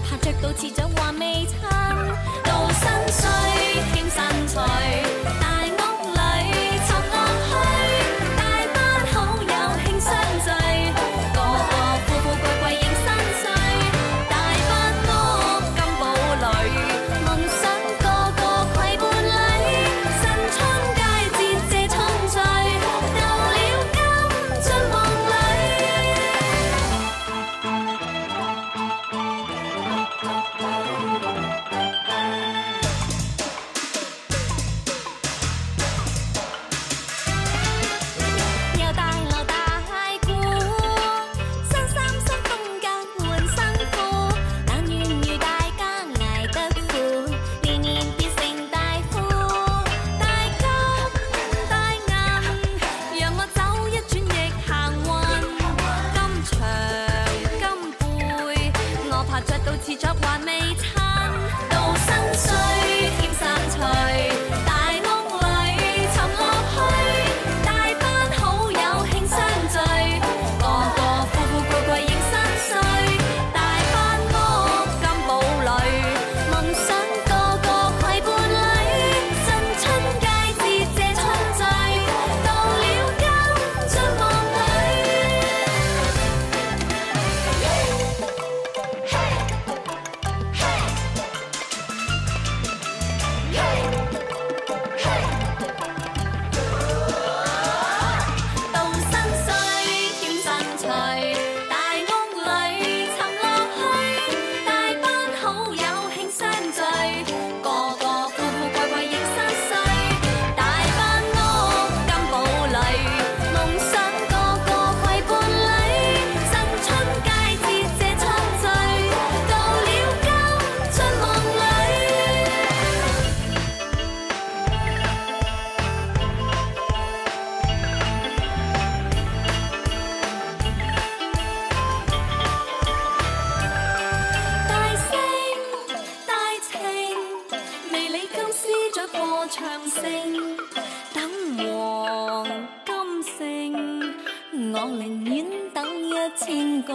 怕着到迟早还未撑到心衰欠身材 teach up 星，等黄金星，我宁愿等一千个。